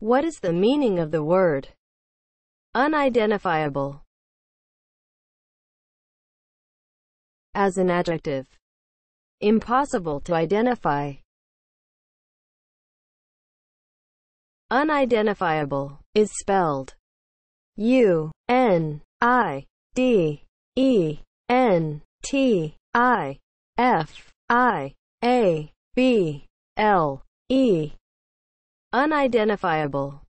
What is the meaning of the word unidentifiable as an adjective? Impossible to identify. Unidentifiable is spelled U N I D E N T I F I A B L E unidentifiable